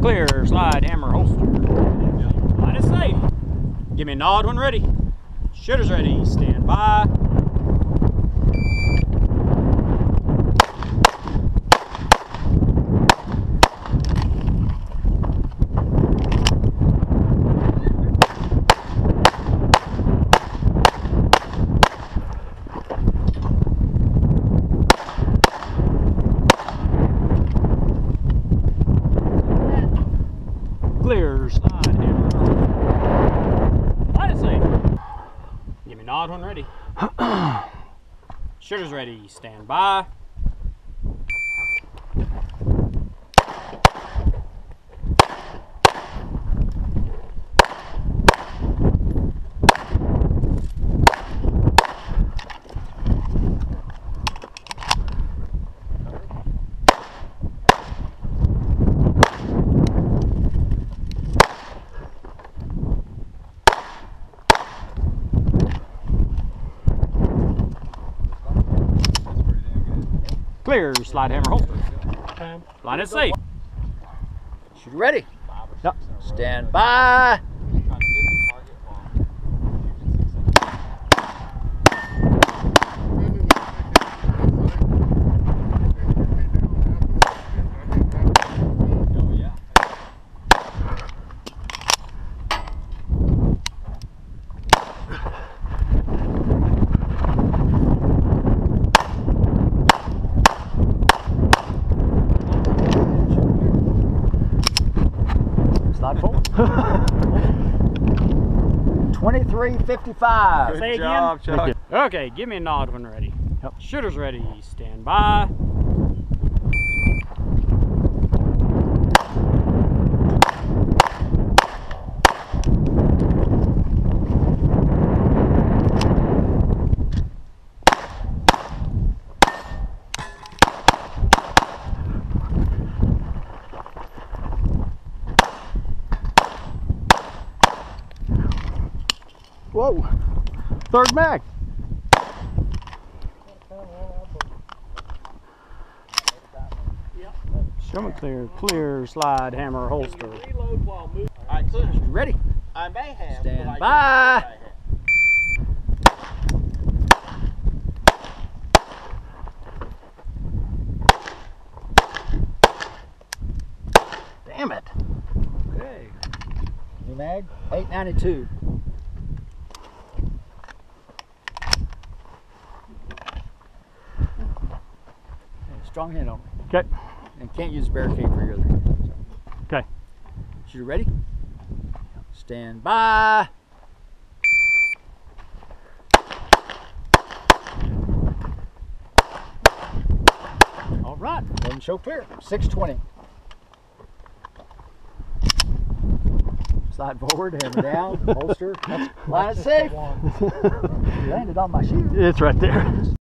Clear, slide, hammer, holster. Line is safe. Give me a nod when ready. Shooter's ready. Stand by. Clear, slide, hammer. Line is safe. Give me a nod when ready. Shooter's ready. Stand by. Clear, slide, hammer, holster. Line is safe. Shoot ready. Yep. Stand by. Slide forward. 2355. Say again. Chuck. Okay, give me a nod when ready. Shooter's ready. Stand by. Whoa. Third mag. Show me clear, clear, slide, hammer, holster. Shoot ready. I may have. Stand but I by. don't think Damn it. Okay. New mag. 892. Strong hand on me. Okay. And can't use barricade for your other hand. so. Okay. You ready? Stand by. All right, doesn't show clear. 620. Slide forward, hammer down, holster. Line it safe. landed on my shoe. It's right there.